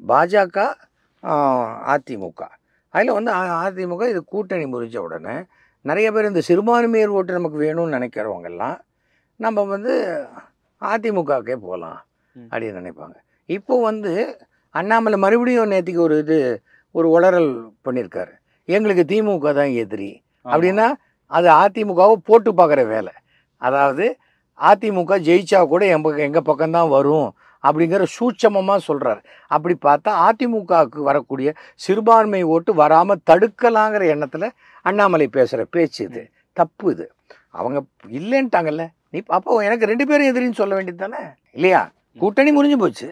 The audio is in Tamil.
பாஜக அதிமுக அதில் வந்து அதிமுக இது கூட்டணி முறிஞ்ச உடனே நிறைய பேர் இந்த சிறுபான்மையர் ஓட்டு நமக்கு வேணும்னு நினைக்கிறவங்கெல்லாம் நம்ம வந்து அதிமுகவுக்கே போகலாம். அப்படின்னு நினைப்பாங்க இப்போ வந்து அண்ணாமலை மறுபடியும் நேற்றுக்கு ஒரு இது ஒரு உளறல் பண்ணியிருக்காரு எங்களுக்கு திமுக தான் எதிரி. அப்படின்னா அது அதிமுகவை போட்டு பார்க்குற வேலை அதாவது அதிமுக ஜெயிச்சா கூட எங்க எங்கள் பக்கம்தான் வரும் அப்படிங்கிற சூட்சமமாக சொல்கிறார் அப்படி பார்த்தா அதிமுகவுக்கு வரக்கூடிய சிறுபான்மை ஓட்டு வராமல் தடுக்கலாங்கிற எண்ணத்தில் அண்ணாமலை பேசுகிற பேச்சு இது. தப்பு இது. அவங்க இல்லைன்ட்டாங்கல்ல. நீ அப்போ எனக்கு ரெண்டு பேரும் எதிரின்னு சொல்ல வேண்டியது தானே? இல்லையா? கூட்டணி முறிஞ்சு போச்சு.